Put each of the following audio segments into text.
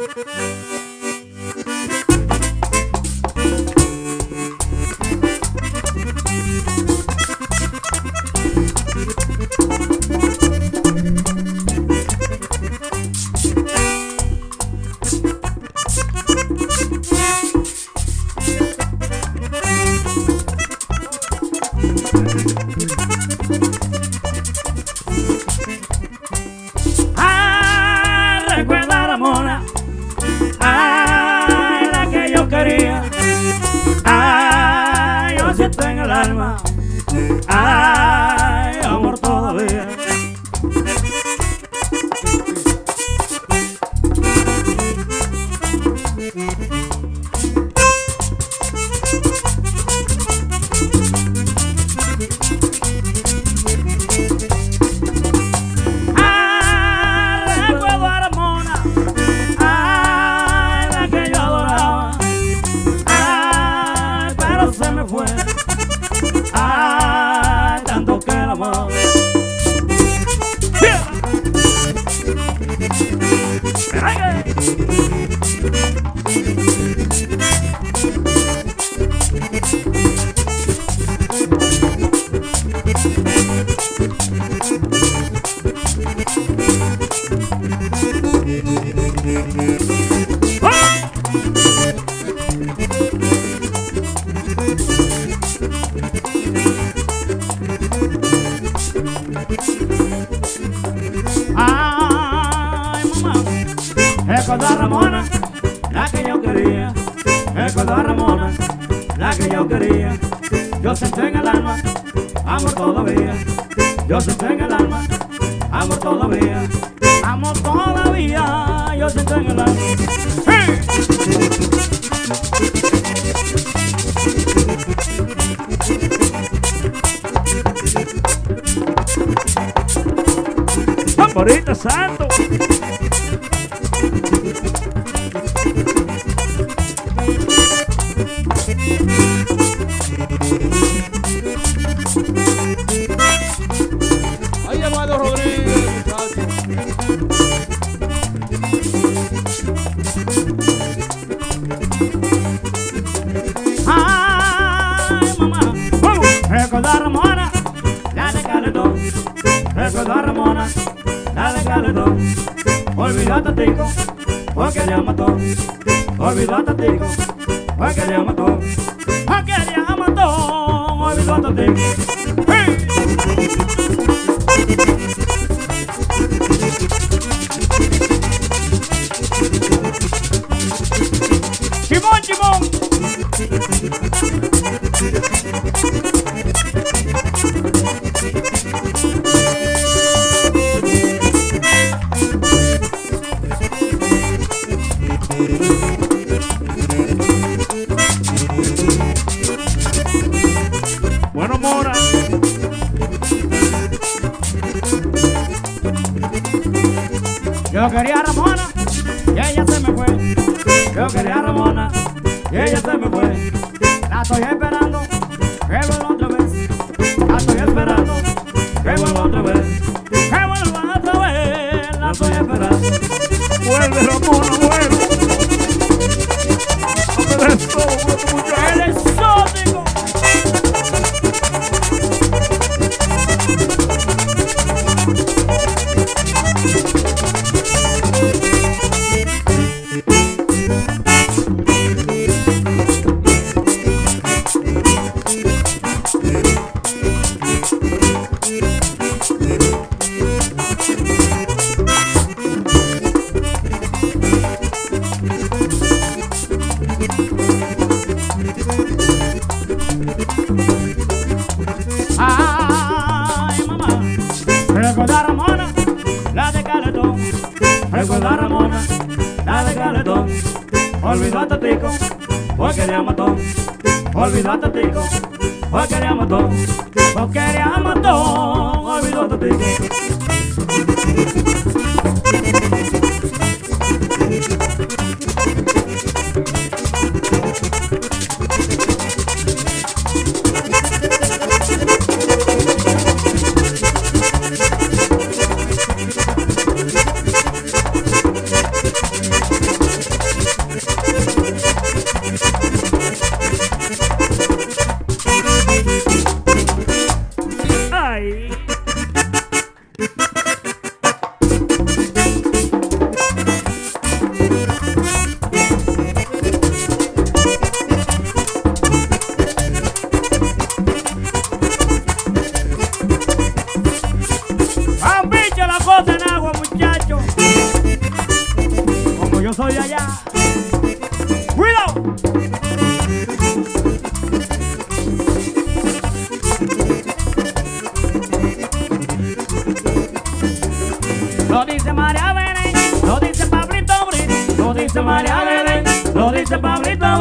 Ay, alma. Ay, quería. Recuerdo a Ramona, la que yo quería. Yo sentí en el alma, amor todavía. Yo sentí en el alma, amor todavía. Amor todavía, yo sentí en el alma. Ay, mamá. Vamos. Recuerdo a Ramona, la de Ramona, la a Tatico, porque le mató. Olvidó a Tatico, porque le mató. Porque le mató. Olvidó a Yo quería a Ramona y ella se me fue. Yo quería a Ramona y ella se me fue. La estoy esperando que vuelva otra vez. La estoy esperando que vuelva otra vez. Que vuelva otra vez. La estoy esperando. Vuelve Ramona, vuelve. Ay, mamá, recuerda a Ramona, la de Caletón. Recuerda a Ramona, la de Caletón. Olvidó a Tatico, porque le mató. Olvidó a Tatico, porque le mató. Porque le mató, olvidó a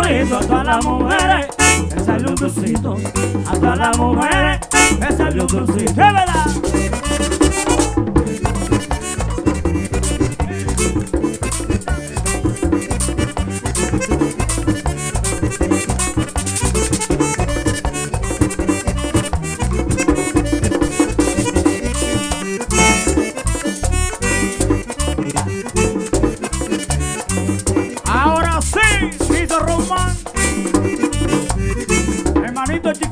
Brito, a todas las mujeres, que sale un dulcito, a todas las mujeres, que sale un dulcito, es verdad.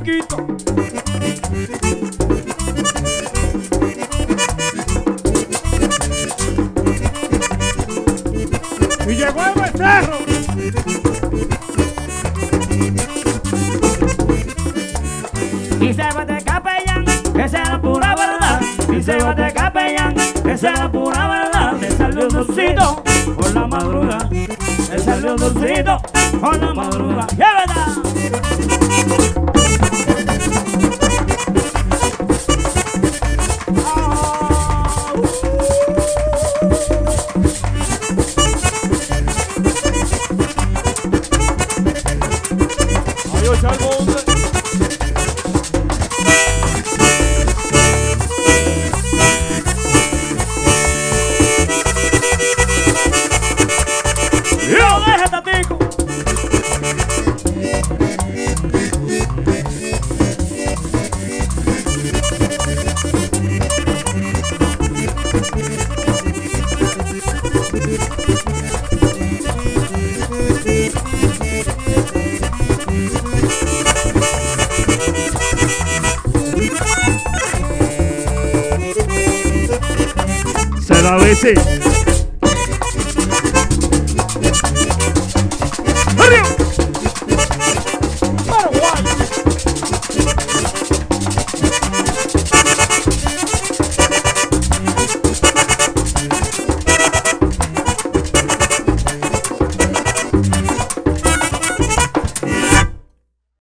Chiquito. Y llegó el becerro. Y se va de capellán, que sea la pura verdad. Y se va de capellán, sea la pura verdad. Le salió dulcito por la madrugada. Le salió dulcito por la madrugada. ¡Y es verdad! ¡Yo deje tatico! Se la besé.